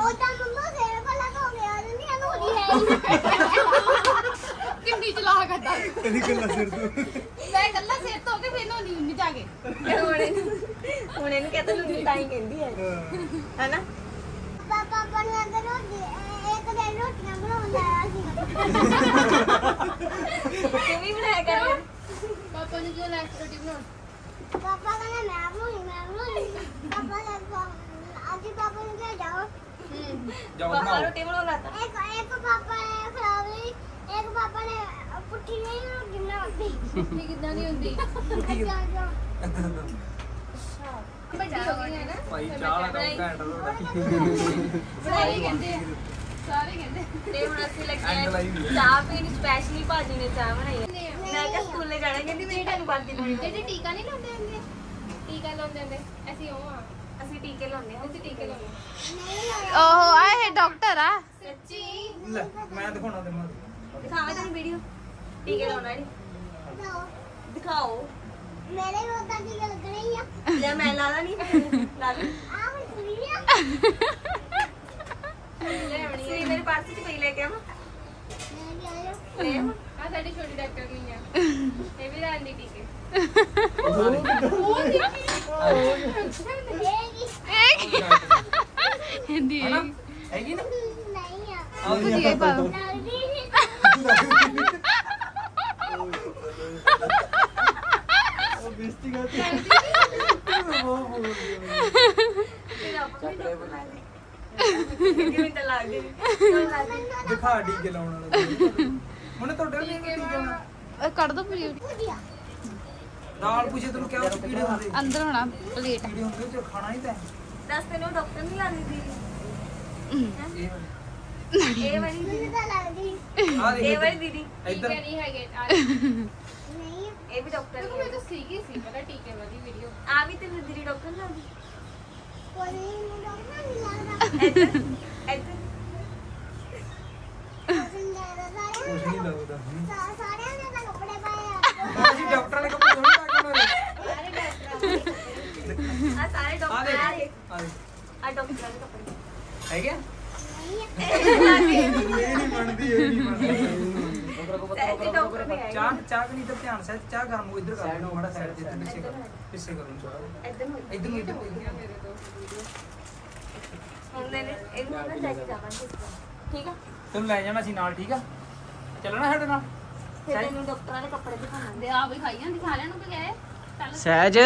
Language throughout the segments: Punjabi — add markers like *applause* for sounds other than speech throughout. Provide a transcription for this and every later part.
ਉਹ ਤਾਂ ਮੰਮਾ ਫੇਰ ਕੋਲ ਹੋ ਗਿਆ ਨਹੀਂ ਇਹਨੂੰ ਹੋਣੀ ਹੈ ਕਿੰਨੀ ਚਲਾ ਕਰਦਾ ਇਹਦੀ ਗੱਲਾਂ ਸਿਰ ਤੋਂ। ਮੈਂ ਗੱਲਾਂ ਸਿਰ ਤੋਂ ਕੇ ਫੇਰ ਨੋਨੀ ਨਹੀਂ ਜਾ ਕੇ ਹੁਣ ਇਹਨੂੰ ਹੁਣ ਇਹਨੂੰ ਕਹਿੰਦਾ ਲੁੱਡੀ ਤਾਂ ਹੀ ਕਹਿੰਦੀ ਹੈ। ਹੈਨਾ? ਪਾਪਾ ਬਣਾ ਕੇ ਰੋਟੀ ਇੱਕ ਦਿਨ ਰੋਟੀਆਂ ਬਣਾਉਂਦਾ ਸੀ ਤੂੰ ਵੀ ਬਣਾਇਆ ਕਰ ਪਾਪਾ ਨੇ ਜੋ ਲੈਫਟ ਰੋਟੀ ਬਣਾਉਣ। ਪਾਪਾ ਕਹਿੰਦਾ ਮੈਂ ਬਣਾਉਣੀ ਮੈਂ ਬਣਾਉਣੀ। ਪਾਪਾ ਕਹਿੰਦਾ ਅੱਜ ਪਾਪਾ ਨੂੰ ਕਿਹਾ ਜਾਓ। ਜਾਓ ਬਣਾਓ ਰੋਟੀ ਬਣਾਉਣਾ ਤਾਂ ਇੱਕ ਇੱਕ ਪਾਪਾ ਨੇ ਖਰਾਬੀ ਇੱਕ ਪਾਪਾ ਨੇ ਪੁੱਠੀ ਨਹੀਂ ਰੋਟੀ ਬਣਾਉਂਦੀ ਠੀਕ ਕਿਦਾਂ ਨਹੀਂ ਹੁੰਦੀ? ਭਾਈ ਚਾਹ ਦਾ ਘੈਂਟ ਰੋਟੀ ਸਾਰੇ ਕਹਿੰਦੇ ਸਾਰੇ ਕਹਿੰਦੇ ਤੇ ਹੁਣ ਅਸੀਂ ਲੱਗੇ ਲਾਈ। ਚਾਹ ਪੀਣ ਸਪੈਸ਼ਲੀ ਭਾਜੀ ਨੇ ਚਾਹ ਬਣਾਈ ਮੈਂ ਕਿਹਾ ਸਕੂਲੇ ਜਾਣਾ ਕਹਿੰਦੀ ਮੇਰੀ ਤੁਹਾਨੂੰ ਬਾਦੀ ਪੂਰੀ ਜਿਹੜੇ ਟੀਕਾ ਨਹੀਂ ਲਾਉਂਦੇ ਹੁੰਦੇ। ਟੀਕਾ ਲਾਉਂਦੇ ਹੁੰਦੇ। ਅਸੀਂ ਉਹ ਆ। ਅਸੀਂ ਟੀਕੇ ਲਾਉਂਦੇ ਹਾਂ ਅਸੀਂ ਟੀਕੇ ਲਾਉਂਦੇ ਨਹੀਂ ਓਹ ਆਏ ਇਹ ਡਾਕਟਰ ਆ। ਸੱਚੀ? ਲੈ ਮੈਂ ਦਿਖਾਉਣਾ ਤੈਨੂੰ ਦਿਖਾਵੇਂ ਤੈਨੂੰ ਵੀਡੀਓ ਟੀਕੇ ਲਾਉਣਾ ਨਹੀਂ ਲਾਓ ਦਿਖਾਓ। ਮੇਰੇ ਰੋਤਾ ਕੀ ਲੱਗ ਰਹੀ ਆ? ਜਾਂ ਮੈਂ ਲਾ ਲਾ ਨਹੀਂ ਲਾ ਦੇ ਆ ਮੈਂ ਸੁਣੀ ਆ। ਲੈਵਣੀ ਸੀ ਮੇਰੇ ਪਰਸ ਚ ਪਈ ਲੈ ਕੇ ਆਵਾਂ। ਲੈ? ਆ ਸਾਡੀ ਛੋਟੀ ਡਾਕਟਰ ਨਹੀਂ ਆ। ਇਹ ਵੀ ਲਾਉਂਦੀ ਟੀਕੇ। ਹੈਗੀ ਹਿੰਦੀ ਹਨਾ? ਹੈਗੀ ਨਾ? ਨਹੀਂ ਆ। ਵਧੀਆ ਪਾ ਲੱਗਦੀ ਨਹੀਂ ਉਹ ਬੇਇੱਜ਼ਤੀ ਕਰਦੀ ਬਹੁਤ ਬੋਲ ਫਿਰ ਆਪਾਂ ਵੀ ਡਾਕਟਰ ਲਾ ਲੈ ਕਿਵੇਂ ਤਾਂ। ਲੱਗ ਗਈ ਚੱਲ ਲਾ ਦੇ। ਦਿਖਾ ਡੀ ਕੇ ਲਾਉਣ ਵਾਲਾ। ਹੁਣ ਤੁਹਾਡੇ ਵੀ ਟੀਕੇ ਲਾਉਣਾ। ਕੱਢ ਦੋ ਪਲੀਟ। ਵਧੀਆ ਨਾਲ ਪੁੱਛੇ ਤੈਨੂੰ ਕਿਹਾ ਸੀ ਕੀੜੇ ਹੁੰਦੇ? ਅੰਦਰ ਹੋਣਾ ਪਲੇਟ। ਕੀੜੇ ਹੁੰਦੇ ਤੇ ਖਾਣਾ ਹੀ ਤਾਂ ਹੈ। ਦੱਸ ਤੈਨੂੰ ਡਾਕਟਰ ਨਹੀਂ ਲਾਉਂਦੀ ਦੀ? ਇਹ ਵਾਲੀ ਦੀਦੀ। ਤਾਂ ਲੱਗਦੀ। ਆ ਇਹ ਵਾਲੀ ਦੀਦੀ। ਇੱਧਰ। ਨਹੀਂ ਹੈਗੇ ਆ ਨਹੀਂ। ਇਹ ਵੀ ਡਾਕਟਰ ਹੀ ਮੈਂ ਤਾਂ ਸੀਗੀ ਸੀ ਪਤਾ ਟੀਕੇ ਵਾਲੀ ਵੀਡੀਓ ਆ ਵੀ ਤੈਨੂੰ ਦੀਦੀ ਡਾਕਟਰ ਲਾਉਂਦੀ ਕੋਈ ਨਹੀਂ ਡਾਕਟਰ ਨਹੀਂ ਲੱਗਦਾ। ਇੱਧਰ ਇੱਧਰ। ਸਾਰਿਆਂ ਕੁਛ ਨਹੀਂ ਲੱਗਦਾ ਹੂੰ। ਸਾਰਿਆਂ ਨੇ ਤਾਂ ਕੱਪੜੇ ਪਾਏ ਆ ਤਾਂ ਅਸੀਂ ਡਾਕਟਰ ਵਾਲੇ ਕੱਪੜੇ ਥੋੜੀ ਪਾ ਕੇ ਮਾਰੇ ਸਾਰੇ ਡਾਕਟਰ ਆ ਸਾਰੇ ਆ ਡਾਕਟਰ ਦੇਖ ਆ ਡਾਕਟਰ ਦੇ ਕੱਪੜੇ ਹੈਗੇ ਨਹੀਂ ਆ। ਇਹ ਨਹੀਂ ਬਣਦੀ ਇਹ ਨਹੀਂ ਬਣਦੀ ਚਾਹ ਚਾਹ ਨਹੀਂ ਤਾਂ ਧਿਆਨ ਸਹਿਜ ਚਾਹ ਗਰਮ ਹੋ ਇੱਧਰ ਕਰ ਲਓ ਮਾੜਾ ਸਾਈਡ ਤੇ ਪਿੱਛੇ ਕਰੋ। ਪਿੱਛੇ ਕਰੋ ਥੋੜਾ ਇੱਧਰ ਨੂੰ। ਇੱਧਰ ਨੂੰ ਇੱਧਰ ਇੱਧਰ ਨੂੰ। ਹੁਣ ਨੇ ਇਹਨੂੰ ਨਾ ਲੈ ਕੇ ਜਾਵਾਂਗੇ ਠੀਕ ਆ? ਤੈਨੂੰ ਲੈ ਜਾਣਾ ਸੀ ਨਾਲ ਠੀਕ ਆ? ਚੱਲਣਾ ਸਾਡੇ ਨਾਲ? ਫਿਰ ਤੈਨੂੰ ਡਾਕਟਰਾਂ ਦੇ ਕੱਪੜੇ ਦਿਖਾਵਾਂਗੇ ਦੇ ਆ। ਵੀ ਖਾਈਆਂ ਦਿਖਾ ਲੈਣ ਨੂੰ ਗਏ ਚੱਲ ਸਹਿਜ।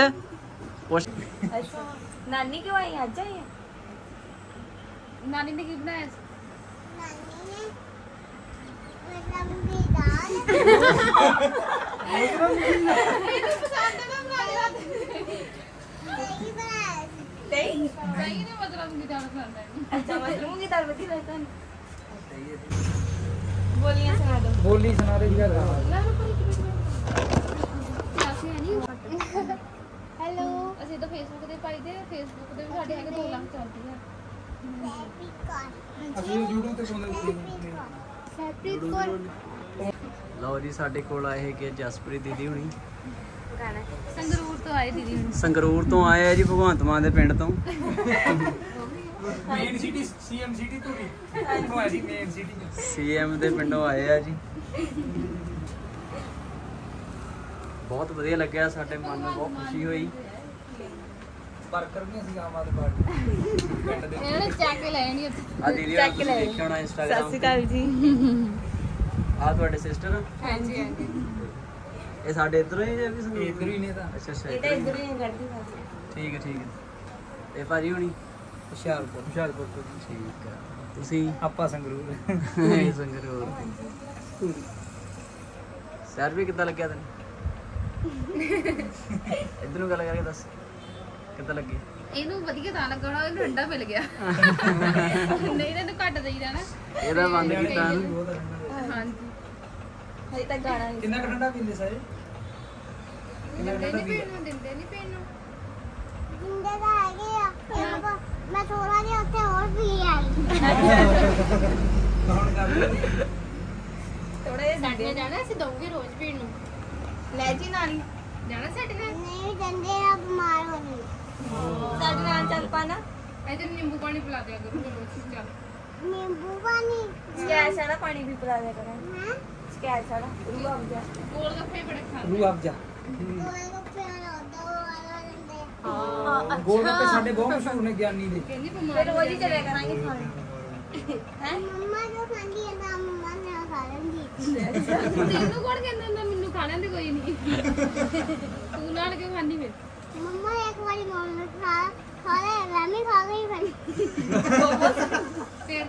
ਪੁੱਛ ਅੱਛਾ ਨਾਨੀ ਕਿਉਂ ਆਈ ਅੱਜ ਆਈ ਹੈ ਨਾਨੀ ਨੇ ਕੀ ਬਣਾਇਆ ਸੀ? ਹੈਲੋ ਅਸੀਂ ਤਾਂ ਫੇਸਬੁੱਕ ਤੇ ਪਾਈ ਦੇ ਫੇਸਬੁੱਕ ਤੇ ਵੀ ਸਾਡੇ ਹੈਗੇ 2 ਲੱਖ ਚੱਲਦੀ ਆ। ਹੈਪੀ ਕੌਰ ਅਸੀਂ YouTube ਤੇ ਸੁਣਦੇ ਸੀ। ਹੈਪੀ ਕੌਰ ਲਓ ਜੀ ਸਾਡੇ ਕੋਲ ਆਏ ਹੈਗੇ ਜਸਪ੍ਰੀਤ ਦੀਦੀ ਹੁਣੀ। ਸੰਗਰੂਰ ਤੋਂ ਆਏ ਦੀਦੀ ਹੁਣ। ਸੰਗਰੂਰ ਤੋਂ ਆਏ ਆ ਜੀ ਭਗਵੰਤ ਮਾਨ ਦੇ ਪਿੰਡ ਤੋਂ। ਮੇਨ ਸਿਟੀ ਸੀਐਮ ਸਿਟੀ ਤੋਂ ਵੀ ਇੱਥੋਂ ਆਇਆ ਸੀ ਮੇਨ ਸਿਟੀ ਸੀਐਮ ਦੇ ਪਿੰਡੋਂ ਆਏ ਆ ਜੀ। ਬਹੁਤ ਵਧੀਆ ਲੱਗਿਆ ਸਾਡੇ ਮਨ ਨੂੰ ਬਹੁਤ ਖੁਸ਼ੀ ਹੋਈ। ਵਰਕਰ ਵੀ ਅਸੀਂ ਆਮ ਆਦਮੀ ਪਾਰਟੀ ਪਿੰਡ ਦੇ ਇਹਨਾਂ ਨੇ ਚੱਕ ਕੇ ਲੈ ਨਹੀਂ ਉੱਥੇ। ਆ ਦੀਦੀ ਚੱਕ ਤੁਸੀਂ ਲੈ। ਦੇਖਿਆ ਹੋਣਾ ਸਤਿ ਇੰਸਟਾਗ੍ਰਾਮ ਸ਼੍ਰੀ ਤੇ ਅਕਾਲ ਜੀ। ਆ ਤੁਹਾਡੇ ਸਿਸਟਰ ਹਾਂਜੀ ਹਾਂਜੀ। ਇਹ ਸਾਡੇ ਇਧਰੋਂ ਹੀ ਜਾਂ ਵੀ ਸੰਗਰੂਰ ਇੱਧਰ ਹੀ ਨੇ ਤਾਂ। ਅੱਛਾ ਅੱਛਾ ਇਹ ਤਾਂ ਇੱਧਰੋਂ ਇੱਧਰ ਹੀ ਕਰਦੀ ਸਾਡੀ ਹੀ। ਠੀਕ ਹੈ ਠੀਕ ਹੈ। ਇਹ ਭਾਜੀ ਹੁਣੀ? ਹੁਸ਼ਿਆਰਪੁਰ। ਹੁਸ਼ਿਆਰਪੁਰ ਤੋਂ ਜੀ। ਠੀਕ ਆ ਤੁਸੀਂ? ਆਪਾਂ ਸੰਗਰੂਰ। ਸੰਗਰੂਰ। ਸਰ ਵੀ ਕਿੱਦਾਂ ਲੱਗਿਆ ਤੈਨੂੰ? ਇਧਰ ਨੂੰ ਗੱਲ ਕਰਕੇ ਦੱਸ ਕਿੱਦਾਂ ਲੱਗੀ? ਇਹਨੂੰ ਵਧੀਆ ਤਾਂ ਲੱਗਣਾ ਇਹਨੂੰ ਠੰਡਾ ਮਿਲ ਗਿਆ। ਨਹੀਂ ਇਹਨੂੰ ਘੱਟ ਦੇਈਦਾ ਨਾ। ਇਹਦਾ ਬੰਦ ਕੀਤਾ ਹਾਂਜੀ। ਹਜੇ ਤੱਕ ਗਾਣਾ ਨਹੀਂ ਕਿੰਨਾ ਕੁ ਠੰਡਾ ਪੀਂਦੇ ਸਾਰੇ? ਕਿੰਨਾ ਕੁ ਠੰਡਾ ਨਹੀਂ ਪੀਂਦੇ? ਪੀਣ ਨੂੰ ਦਿੰਦੇ ਨਹੀਂ ਪੀਣ ਨੂੰ। ਜਿੰਦੇ ਦਾ ਹੈਗੇ ਆ। ਇਹਨਾਂ ਕੋਲ ਮੈਂ ਥੋੜਾ ਜਿਹਾ ਉੱਥੇ ਹੋਰ ਪੀ ਆਈ। ਕੌਣ ਕਰ ਥੋੜਾ ਜਿਹਾ ਸਾਡੇ ਜਾਣਾ ਅਸੀਂ ਦਊਂਗੇ ਰੋਜ਼ ਪੀਣ ਨੂੰ। ਲੈ ਜੀ ਨਾਲੀ ਜਾਣਾ ਸਾਡੇ ਨਾਲ? ਨਹੀਂ ਜਾਂਦੇ ਆ ਬਿਮਾਰ ਹੋ ਜਾਣ। ਸਾਡੇ ਨਾਲ ਚੱਲ ਪਾਣਾ। ਇਧਰ ਨਿੰਬੂ ਪਾਣੀ ਪਿਲਾ ਦਿਆ ਕਰੋ ਚੱਲ ਨਿੰਬੂ ਪਾਣੀ? ਸਕੈਚ ਵਾਲਾ ਪਾਣੀ ਵੀ ਪਿਲਾ ਦਿਆ ਕਰਾਂਗੇ ਹੈ? ਸਕੈਚ ਵਾਲਾ ਰੂ ਆ ਗਿਆ ਗੋਲ ਗੱਪੇ ਬੜੇ ਖਾਂਦੇ। ਰੂ ਅਫਜਾ ਦੋਏ ਗੱਪੇ ਹਾਂ ਗੋਲ ਗੱਪੇ ਸਾਡੇ ਬਹੁਤ ਮਸ਼ਹੂਰ ਨੇ ਗਿਆਨੀ ਦੇ। ਕਹਿੰਦੀ ਫਿਰ ਰੋਜ਼ ਹੀ ਚਲੇ ਕਰਾਂਗੇ ਖਾਣੇ। ਹੈ ਮੰਮਾ ਜੋ ਖਾਂਦੀ ਹੈ ਤਾਂ *laughs* ਖਾ ਲੈਂਦੀ ਤੈਨੂੰ ਕੌਣ ਕਹਿੰਦਾ ਹੁੰਦਾ ਮੈਨੂੰ ਖਾ ਲੈਂਦੇ ਕੋਈ ਨਹੀਂ ਤੂੰ ਨਾਲ ਕਿਉਂ ਖਾਂਦੀ ਫਿਰ ਮੰਮਾ ਇੱਕ ਵਾਰੀ ਮੰਮਾ ਖਾ ਖਾ ਲੈ ਮੈਂ ਵੀ ਖਾ ਗਈ ਫਿਰ ਫਿਰ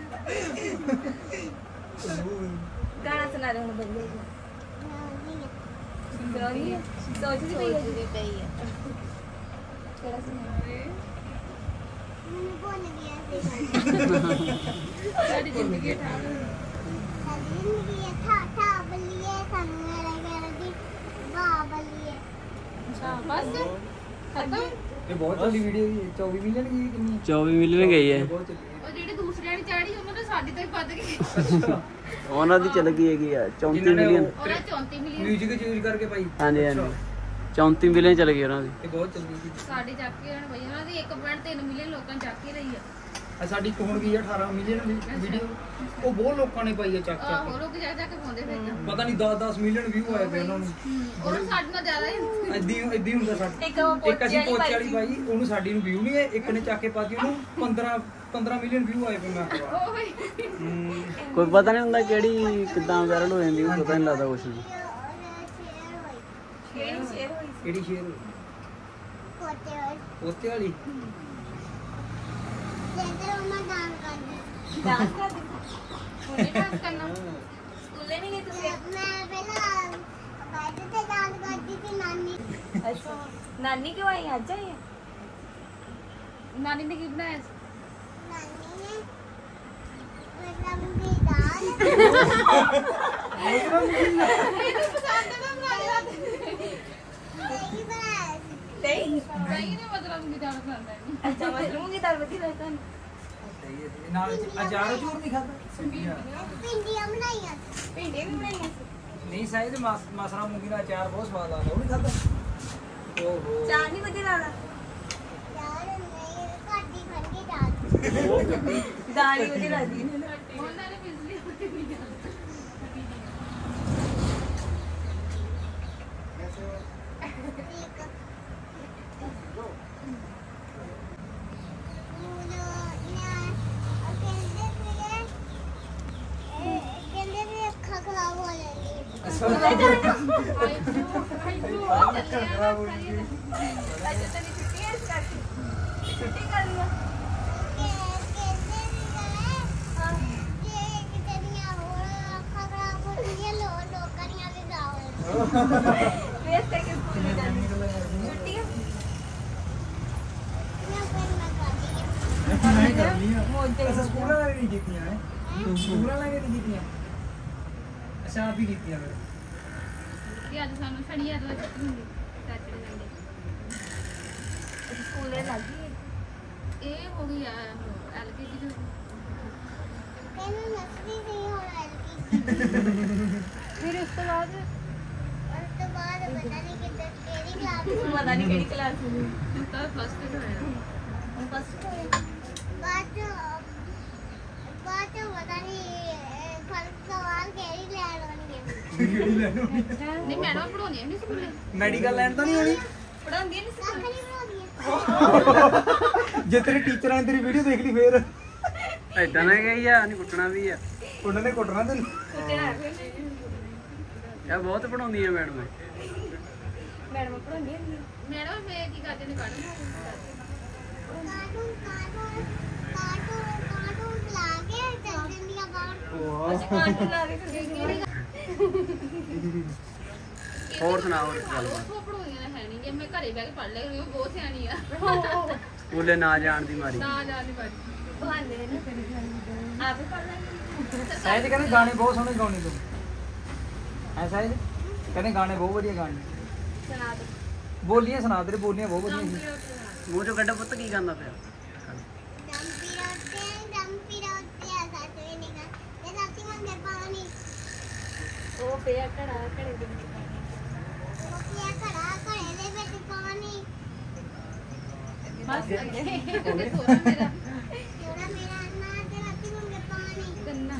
ਗਾਣਾ ਸੁਣਾ ਦੇ ਹੁਣ ਵਧੀਆ ਜਿਹਾ। ਸੁਣਾਉਣੀ ਹੈ ਸੋਚਦੀ ਪਈ ਹੈ ਪਈ ਹੈ ਕਿਹੜਾ ਸੁਣਾ ਮੈਨੂੰ ਭੁੱਲ ਗਿਆ ਸੀ ਸਾਡੀ ਜ਼ਿੰਦਗੀ ਠਾਕ ਬਸ ਖਤਮ ਇਹ ਬਹੁਤ ਚੱਲੀ ਵੀਡੀਓ ਦੀ 24 ਮਿਲੀਅਨ ਕਿੰਨੀ 24 ਮਿਲੀਅਨ ਗਈ ਹੈ ਬਹੁਤ ਚੱਲੀ ਉਹ ਜਿਹੜੀ ਦੂਸਰਿਆਂ ਨੇ ਚਾੜੀ ਉਹਨਾਂ ਨੇ ਸਾਡੀ ਤੋਂ ਹੀ ਵੱਧ ਗਈ ਅੱਛਾ ਉਹਨਾਂ ਦੀ ਚੱਲ ਗਈ ਹੈਗੀ ਆ 34 ਜਿਨ੍ਹਾਂ ਨੇ ਮਿਲੀਅਨ ਉਹਨਾਂ 34 ਮਿਲੀਅਨ ਮਿਊਜ਼ਿਕ ਯੂਜ਼ ਕਰਕੇ ਭਾਈ ਹਾਂਜੀ ਹਾਂਜੀ 34 ਮਿਲੀਅਨ ਚੱਲ ਗਈ ਉਹਨਾਂ ਦੀ ਇਹ ਬਹੁਤ ਚੱਲਦੀ ਸੀ ਸਾਡੀ ਚੱਕ ਕੇ ਹਣ ਬਈ ਉਹਨਾਂ ਦੀ 1.3 ਮਿਲੀਅਨ ਲੋਕਾਂ ਚੱਕ ਕੇ ਲਈ ਆ ਆ ਸਾਡੀ ਇੱਕ ਹੁਣ ਗਈ ਆ 18 ਮਿਲੀਅਨ ਵੀਡੀਓ ਉਹ ਬਹੁਤ ਲੋਕਾਂ ਨੇ ਪਾਈ ਆ ਚੱਕ ਚੱਕ ਆਹੋ ਲੋਕ ਜਾ ਜਾ ਕੇ ਪਾਉਂਦੇ ਫਿਰ ਪਤਾ ਨਹੀਂ 10 10 ਮਿਲੀਅਨ ਵਿਊ ਆਏ ਪਏ ਉਹਨਾਂ ਨੂੰ। ਉਹ ਸਾਡੇ ਨਾਲ ਜ਼ਿਆਦਾ ਹੀ ਐਦੀ ਐਦੀ ਹੁੰਦਾ ਸਾਡਾ ਇੱਕ ਉਹ ਅਸੀਂ ਪੋਚੇ ਵਾਲੀ ਵਾਲੀ ਪਾਈ ਉਹਨੂੰ ਸਾਡੀ ਨੂੰ ਵਿਊ ਨਹੀਂ ਆਏ ਇੱਕ ਨੇ ਚੱਕ ਕੇ ਪਾਤੀ ਉਹਨੂੰ 15 15 ਮਿਲੀਅਨ ਵਿਊ ਆਏ ਪਏ ਮੈਂ। ਕਿਹਾ ਉਹ ਹੋਈ ਕੋਈ ਪਤਾ ਨਹੀਂ ਹੁੰਦਾ ਕਿਹੜੀ ਕਿੱਦਾਂ ਵਾਇਰਲ ਹੋ ਜਾਂਦੀ ਉਹ ਪਤਾ ਨਹੀਂ ਲੱਗਦਾ ਕੁਛ ਵੀ। ਕਿਹੜੀ ਸ਼ੇਰ ਹੋਈ ਕਿਹੜੀ ਸ਼ੇਰ ਹੋਏ ਪੋਤੇ ਵਾਲੀ। ਜਿੱਧਰ ਉਹਨਾਂ ਦਾਨ ਕਰਦੇ ਡਾਂਸ ਕਰਦੀ ਉਹਨੇ ਡਾਂਸ ਕਰਨਾ ਸਕੂਲੇ ਨਹੀਂ ਗਈ ਤੁਸੀਂ ਮੈਂ ਪਹਿਲਾਂ ਬੈਠ ਤੇ ਦਾਨ ਕਰਦੀ ਸੀ ਨਾਨੀ ਅੱਛਾ ਨਾਨੀ ਕਿਉਂ ਆਈ ਅੱਜ ਆਈ ਹੈ ਨਾਨੀ ਨੇ ਕੀ ਬਣਾਇਆ ਸੀ? ਨਾਨੀ ਨੇ ਮਤਲਬ ਕਿ ਦਾਨ ਮੈਨੂੰ ਪਸੰਦ ਹੈ ਨਾ ਬਣਾਇਆ ਨਹੀਂ ਬਣਾਇਆ ਸੀ ਨੇ ਜਾਣ ਕਰਦਾ ਹੈ ਅੱਛਾ ਮਸ਼ਰੂਮ ਦੀ ਦਾਲ ਵਧੀਆ ਲੱਗਦਾ ਹੈ ਸਹੀ ਹੈ ਨਾਲ ਅਚਾਰ ਚੂਰ ਨਹੀਂ ਖਾਦਾ ਪਿੰਡੀਆਂ ਬਣਾਈਆਂ ਭਿੰਡੀਆਂ ਵੀ ਬਣਾਈਆਂ ਨਹੀਂ ਸਾਇਦ ਮਸਰਾ ਮੂੰਗੀ ਦਾ ਅਚਾਰ ਬਹੁਤ ਸਵਾਦ ਆਉਂਦਾ ਉਹ ਨਹੀਂ ਖਾਦਾ ਓਹੋ। ਚਾਹ ਨਹੀਂ ਵਧੀਆ ਲੱਗਦਾ। ਯਾਰ ਨਹੀਂ ਘੱਟ ਖੰਡੀ ਦਾਲ। ਦਾਲ ਹੀ ਵਧੀਆ ਲੱਗਦੀ। ਹੈ ਉਹਨਾਂ ਨੇ ਬਿਜਲੀ ਹੋਈ ਨਹੀਂ ਠੀਕ ਮੁਝੇ ਨਾ ਕਹਿੰਦੇ ਸੀਗੇ ਇਹ ਕਹਿੰਦੇ ਵੀ ਅੱਖਾਂ ਖਰਾਬ ਹੋ ਜਾਂਦੀ ਅੱਛਾ ਤੇਰੀ ਛੁੱਟੀ ਹੈ ਇਸ ਕਰਕੇ ਛੁੱਟੀ ਕਰ ਲਿਆ ਕਿ ਕਹਿੰਦੇ ਸੀਗੇ ਜੇ ਕਿਤੇ ਦੀਆਂ ਹੋਰ ਅੱਖਾਂ ਖਰਾਬ ਹੋ ਜਾਂਦੀਆਂ ਲੋ ਲੋਕਾਂ ਦੀਆਂ ਵੀ ਖਰਾਬ ਹੋ ਜਾਂਦੀਆਂ ਵੇਸ ਕਰਕੇ ਸਕੂਲ ਨਹੀਂ ਜਾਂਦੀ ਛੁੱਟੀ ਹੈ ਮੈਂ ਫਿਰ ਮੈਂ ਕਰਦੀ ਨਹੀਂ ਕਰਨੀ ਆ ਮੋਜੇ ਅਸਾਂ ਸਕੂਲਾਂ ਵਾਲੇ ਨਹੀਂ ਕੀਤੀਆਂ ਹੈ ਸਕੂਲਾਂ ਵਾਲੇ ਨਹੀਂ ਕੀਤੀਆਂ ਅੱਛਾ ਆਪ ਹੀ ਕੀਤੀਆਂ ਫਿਰ ਕਿ ਅੱਜ ਸਾਨੂੰ ਸ਼ਨੀ ਐਤਵਾਰ ਛੁੱਟੀ ਹੁੰਦੀ ਸੈਟਰਡੇ ਸੰਡੇ ਸਕੂਲੇ ਲੱਗੀ ਹੈ ਇਹ ਹੋ ਗਈ ਆ ਐਲਕੇਜੀ ਦੀ ਇਹਨੂੰ ਨਸਰੀ ਨਹੀਂ ਹੋਣਾ ਐਲਕੀ ਫਿਰ ਉਸ ਤੋਂ ਬਾਅਦ? ਉਸ ਤੋਂ ਬਾਅਦ ਪਤਾ ਨਹੀਂ ਕਿੱਥੇ ਕਿਹੜੀ ਕਲਾਸ ਵਿੱਚ ਪਤਾ ਨਹੀਂ ਕਿਹੜੀ ਕਲਾਸ ਹੋਈ ਤਾਂ ਫਸਟ ਹੋਇਆ ਫਸਟ ਬਾਅਦ ਚੋਂ ਬਾਅਦ ਚੋਂ ਪਤਾ ਨਹੀਂ ਫ਼ਰਕ ਸਵਾਲ ਕਿਹੜੀ ਲੈਣ ਹੋਣਗੇ ਨਹੀਂ ਮੈਡਮ ਪੜਾਉਣੀ ਨਹੀਂ ਸਕੂਲੇ। ਮੈਡੀਕਲ ਲੈਣ ਤਾਂ ਨਹੀਂ ਹੋਣੀ ਪੜਾਉਂਦੀ ਨਹੀਂ ਬਣਾਉਂਦੀਆਂ ਜੇ ਤੇਰੇ ਟੀਚਰਾਂ ਨੇ ਤੇਰੀ ਵੀਡੀਓ ਦੇਖ ਲਈ ਫੇਰ। ਐਦਾਂ ਨਾ ਗਈ ਆ ਨਹੀਂ ਕੁੱਟਣਾ ਵੀ ਆ। ਉਹਨਾਂ ਨੇ ਕੁੱਟਣਾ ਤੈਨੂੰ। ਕੁੱਟਣਾ। ਇਹ ਬਹੁਤ ਪੜਾਉਂਦੀ ਆ ਮੈਡਮ। ਮੈਡਮ ਪੜਾਉਂਦੀ ਨਹੀਂ ਮੈਡਮ ਮੈਂ ਕੀ ਕਰਦੇ ਨੇ ਕਾਰਟੂਨ ਕਾਰਟੂਨ ਕਾਰਟੂਨ। ਲਾ ਕੇ ਚੱਲ ਜਾਂਦੀਆਂ ਬਾਹਰ ਲਾ ਕੇ ਹੋਰ ਸੁਣਾ ਹੋਰ ਪੜਾਉਣੀਆਂ ਹੈ ਨਹੀਂ ਕਿ ਮੈਂ ਘਰੇ ਬਹਿ ਕੇ ਪੜ ਲਿਆ ਉਹ ਬਹੁਤ ਸਿਆਣੀ ਆ। ਸਕੂਲੇ ਨਾ ਜਾਣ ਦੀ ਮਾਰੀ ਨਾ ਜਾਣ ਦੀ ਬਾਰੀ ਬਹਾਨੇ ਨੇ। ਆਪੇ ਪੜ ਲੈਂਦੇ ਸਾਇਦ ਕਹਿੰਦੇ ਗਾਣੇ ਬਹੁਤ ਸੋਹਣੇ ਗਾਉਣੇ ਤੂੰ। ਐ ਸਾਇਦ ਕਹਿੰਦੇ ਗਾਣੇ ਬਹੁਤ ਵਧੀਆ ਗਾਣੇ ਸੁਣਾ ਦੇ। ਬੋਲੀਆਂ ਸੁਣਾ ਤੇਰੇ ਬੋਲੀਆਂ ਬਹੁਤ ਵਧੀਆ ਸੀ। ਮੂੰਹ ਚੋਂ ਕੱਢਾ ਪੁੱਤ ਕੀ ਕਰਦਾ ਪਿਆ? ਉਹ ਪਿਆ ਘੜਾ ਘੜੇ ਦੇ ਵਿੱਚ ਪਾਣੀ। ਮੁਖੀਆ ਖੜਾ ਘੜੇ ਦੇ ਵਿੱਚ ਪਾਣੀ ਬਸ ਅੱਗੇ। ਸੋਨਾ ਮੇਰਾ ਜਿਹੜਾ ਮੇਰਾ ਨਾਂ ਤੇ ਰਾਤੀ ਮੰਗੇ ਪਾਣੀ।